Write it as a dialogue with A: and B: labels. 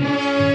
A: Música